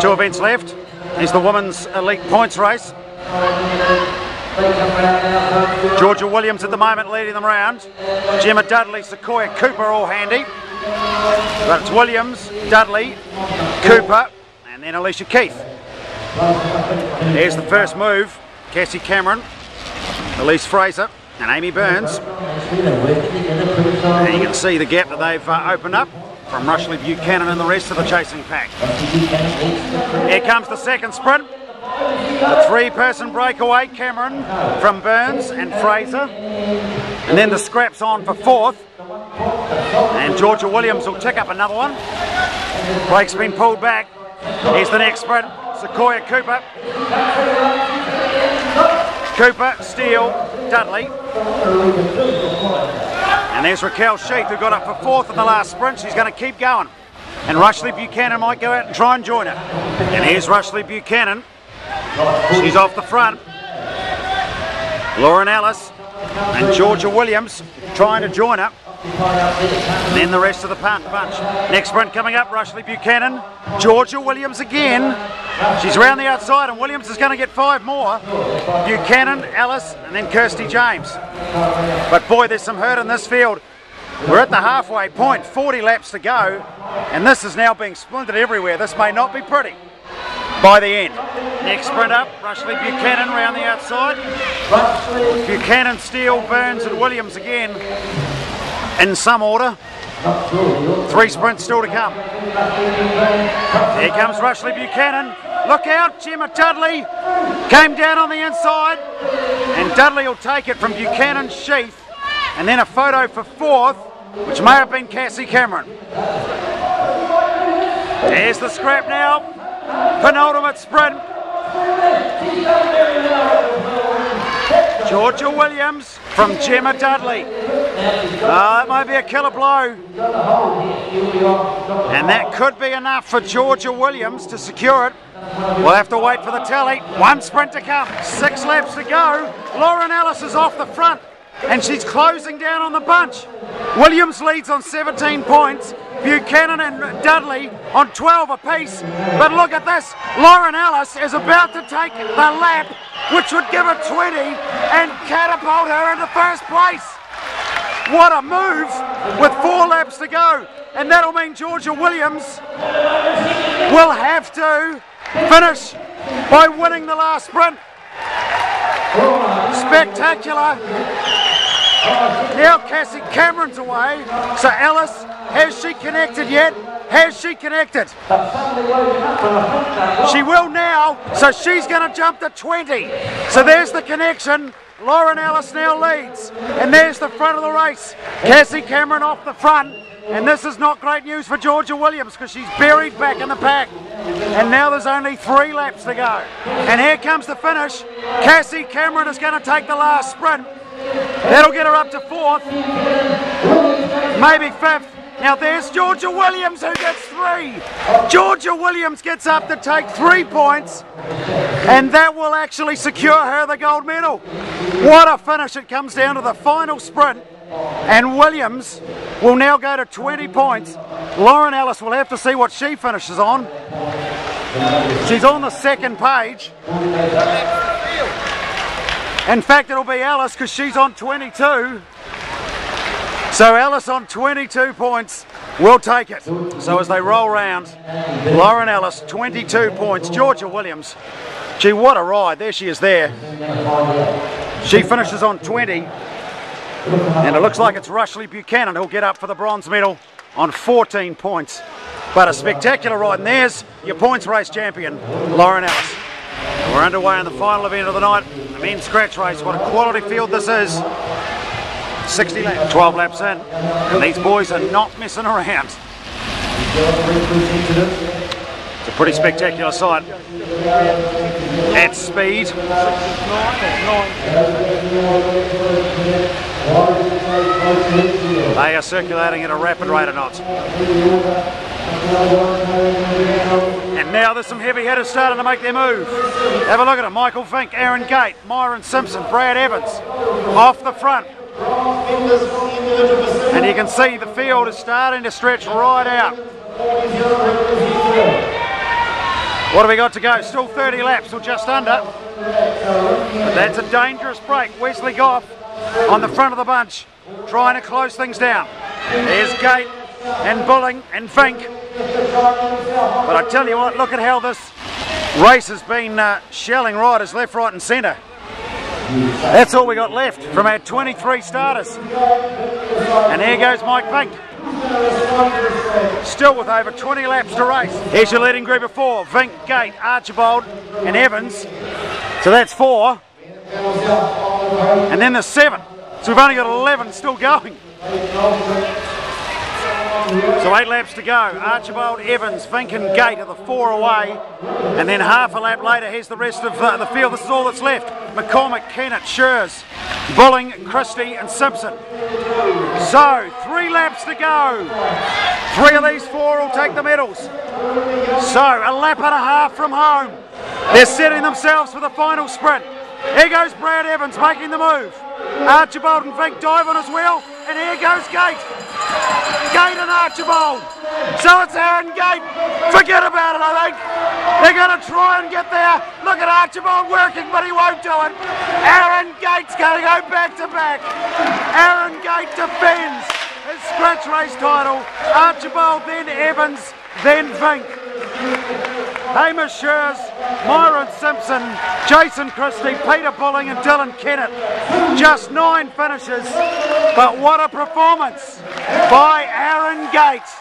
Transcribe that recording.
Two events left. Is the women's elite points race. Georgia Williams at the moment leading them round. Gemma Dudley, Sequoia Cooper all handy. But it's Williams, Dudley, Cooper, and then Alysha Keith. There's the first move. Cassie Cameron, Elise Fraser, and Amy Burns. And you can see the gap that they've uh, opened up from Rushlee Buchanan and the rest of the chasing pack. Here comes the second sprint. The three-person breakaway, Cameron from Burns and Fraser. And then the scraps on for fourth. And Georgia Williams will tick up another one. Break's been pulled back. Here's the next sprint. Sequoia Cooper. Cooper, Steele, Dudley. And there's Racquel Sheath who got up for fourth in the last sprint. She's going to keep going. And Rushlee Buchanan might go out and try and join her. And here's Rushlee Buchanan. She's off the front. Lauren Ellis and Georgia Williams trying to join her. Then the rest of the bunch. Next sprint coming up, Rushlee Buchanan, Georgia Williams again. She's around the outside and Williams is going to get five more. Buchanan, Ellis, and then Kirsty James. But boy, there's some hurt in this field. We're at the halfway point, 40 laps to go, and this is now being splintered everywhere. This may not be pretty by the end. Next sprint up, Rushlee Buchanan around the outside. Buchanan, Steele, Burns and Williams again in some order. Three sprints still to come. Here comes Rushlee Buchanan. Look out, Gemma Dudley came down on the inside and Dudley will take it from Buchanan's sheath and then a photo for fourth which may have been Cassie Cameron. There's the scrap now, penultimate sprint. Georgia Williams from Gemma Dudley. Uh, that might be a killer blow. And that could be enough for Georgia Williams to secure it. We'll have to wait for the tally. One sprint to come, six laps to go. Lauren Ellis is off the front and she's closing down on the bunch. Williams leads on 17 points. Buchanan and Dudley on 12 apiece. But look at this. Lauren Ellis is about to take the lap, which would give her 20 and catapult her into first place. What a move with four laps to go. And that'll mean Georgia Williams will have to finish by winning the last sprint. Spectacular. Now Cassie Cameron's away. So Ellis, has she connected yet? Has she connected? She will now, so she's going to jump to 20. So there's the connection. Lauren Ellis now leads. And there's the front of the race. Cassie Cameron off the front. And this is not great news for Georgia Williams because she's buried back in the pack. And now there's only three laps to go. And here comes the finish. Cassie Cameron is going to take the last sprint. That'll get her up to fourth, maybe fifth. Now there's Georgia Williams who gets three. Georgia Williams gets up to take three points and that will actually secure her the gold medal. What a finish. It comes down to the final sprint and Williams will now go to 20 points. Lauren Ellis will have to see what she finishes on. She's on the second page. In fact, it'll be Ellis because she's on 22. So Ellis on 22 points will take it. So as they roll round, Lauren Ellis, 22 points. Georgia Williams, gee, what a ride. There she is there. She finishes on 20. And it looks like it's Rushlee Buchanan who'll get up for the bronze medal on 14 points. But a spectacular ride. And there's your points race champion, Lauren Ellis. We're underway in the final event of the night, the men's scratch race. What a quality field this is. 60 laps, 12 laps in, and these boys are not messing around. It's a pretty spectacular sight. At speed. They are circulating at a rapid rate of knots. And now there's some heavy hitters starting to make their move. Have a look at them. Michael Vink, Aaron Gate, Myron Simpson, Brad Evans off the front. And you can see the field is starting to stretch right out. What have we got to go? Still 30 laps or just under. But that's a dangerous break. Wesley Gough on the front of the bunch, trying to close things down. There's Gate and Bulling and Vink. But I tell you what, look at how this race has been uh, shelling riders left, right and centre. That's all we got left from our 23 starters. And here goes Mike Vink. Still with over 20 laps to race. Here's your leading group of four. Vink, Gate, Archbold and Evans. So that's four. And then the seven. So we've only got 11 still going. So eight laps to go. Archbold, Evans, Vink and Gate are the four away. And then half a lap later, here's the rest of uh, the field. This is all that's left. McCormick, Kennett, Schreurs, Bulling, Christie and Simpson. So, three laps to go. Three of these four will take the medals. So, a lap and a half from home. They're setting themselves for the final sprint. Here goes Brad Evans making the move. Archbold and Vink dive on his wheel, and here goes Gate. Gate and Archbold. So it's Aaron Gate. Forget about it, I think. They're going to try and get there. Look at Archbold working, but he won't do it. Aaron Gate's going to go back to back. Aaron Gate defends his scratch race title. Archbold, then Evans, then Vink. Hamish Schreurs, Myron Simpson, Jason Christie, Peter Bulling and Dylan Kennett. Just nine finishes, but what a performance by Aaron Gates.